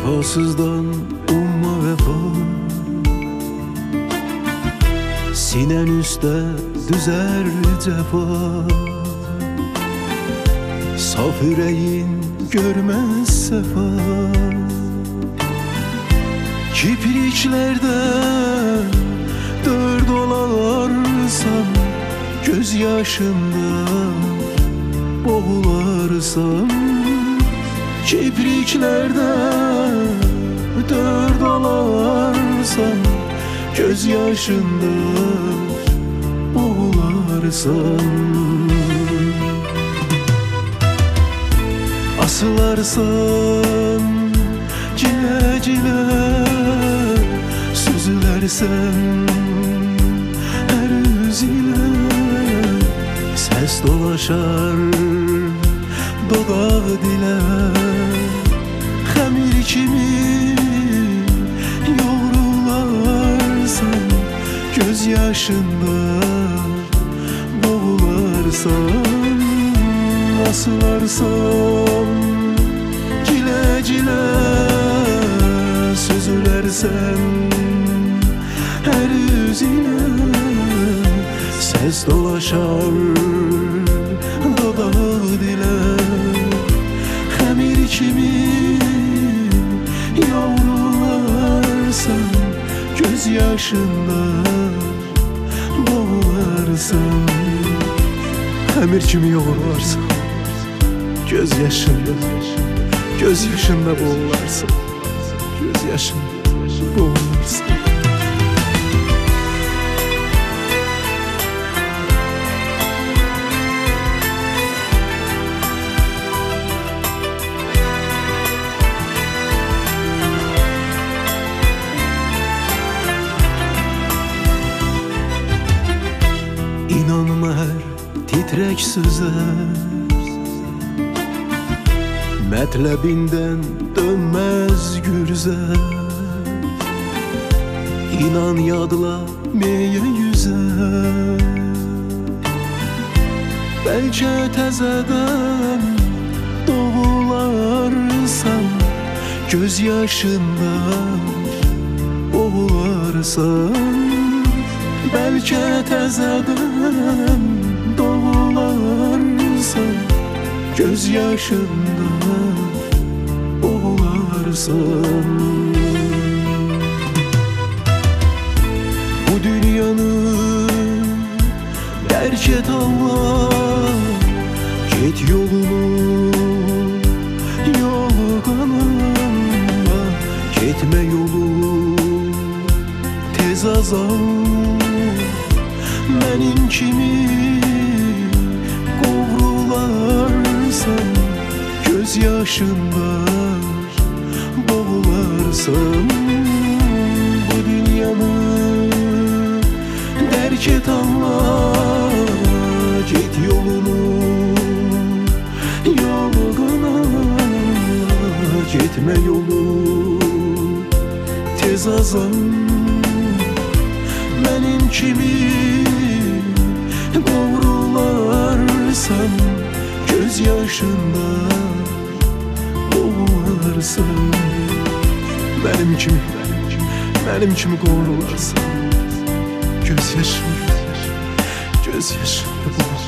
Vefasızdan umma vefa. Sinen üstte düzer cefa. Saf yüreğin görmez sefa. Kipriklerde dört olarsan Göz yaşında boğularsam Kipriklerde dört olarsan Göz yaşında boğularsan Asılarsan cile cile Süzülersen her yüz ile Ses dolaşar. Doda dile Xəmir kimi yoğrularsan Göz yaşında boğularsan Asılarsan cile cile Süzülersen her yüz ile Ses dolaşar yaşında boğularsan Xəmir kimi yoğrularsan Göz yaşında Göz yaşında boğularsan Göz yaşında boğularsan İnanma her titrek söze Mətləbindən dönməz gürzə İnan yadla meyə yüzə Bəlkə təzədən doğularsan Göz yaşında boğularsan Bəlkə təzədən doğularsan Göz yaşında boğularsan Bu dünyanın dərk et Allah Get yolunu yolu qanama Getmə yolu tez azal Mənim kimi qovrularsan Göz yaşımda boğularsan Bu dünyanı dərk et anla Git yolunu yoluna. Gitme yolu tez azam Benim kimi Boğrularsan göz yaşında boğularsan Benim kimi, benim kimi, benim kimi boğrularsan Göz yaşında, göz yaşında boğularsan